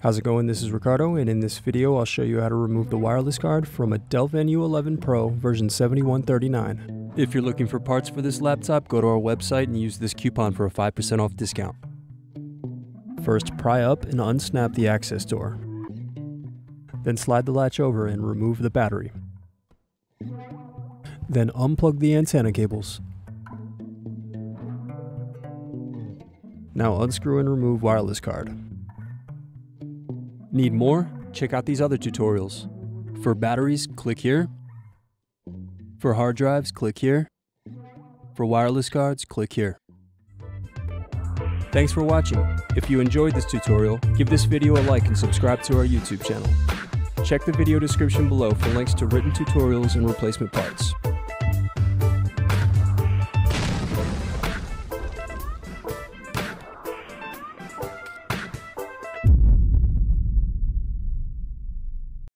How's it going? This is Ricardo, and in this video I'll show you how to remove the wireless card from a Dell Venue 11 Pro version 7139. If you're looking for parts for this laptop, go to our website and use this coupon for a 5% off discount. First, pry up and unsnap the access door. Then slide the latch over and remove the battery. Then unplug the antenna cables. Now unscrew and remove wireless card. Need more? Check out these other tutorials. For batteries, click here. For hard drives, click here. For wireless cards, click here. Thanks for watching. If you enjoyed this tutorial, give this video a like and subscribe to our YouTube channel. Check the video description below for links to written tutorials and replacement parts.